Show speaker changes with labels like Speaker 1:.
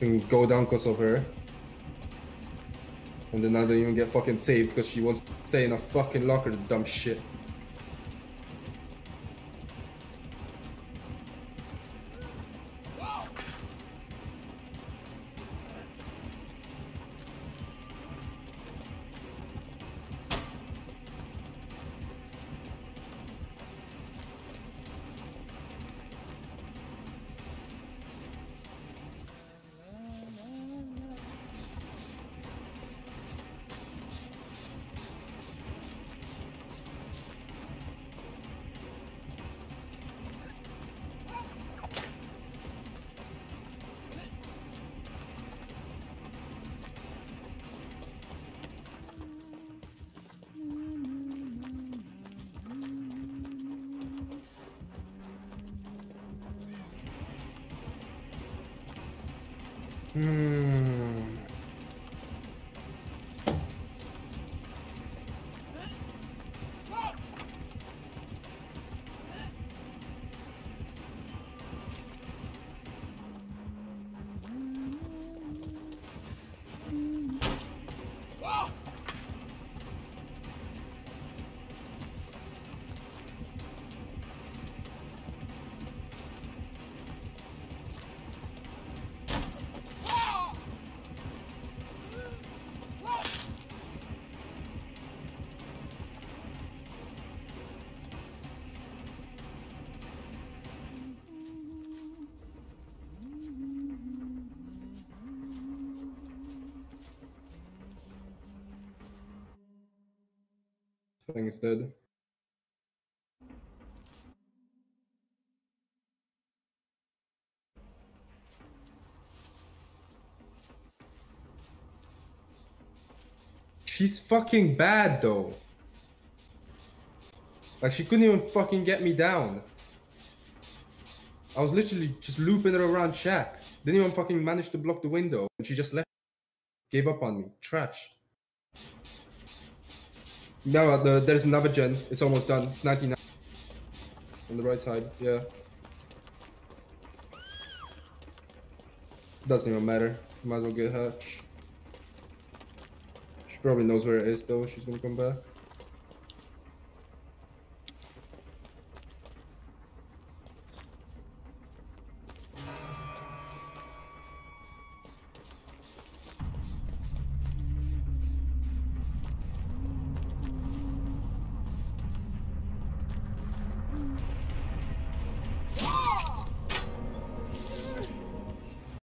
Speaker 1: Can go down because of her. And then I don't even get fucking saved because she wants to stay in a fucking locker, dumb shit. Hmm. Thing is dead. She's fucking bad though. Like she couldn't even fucking get me down. I was literally just looping her around Shack. Didn't even fucking manage to block the window. And she just left. Gave up on me. Trash. No, uh, the, there's another gen. It's almost done. It's 99. On the right side, yeah. Doesn't even matter. Might as well get her. She probably knows where it is though. She's gonna come back.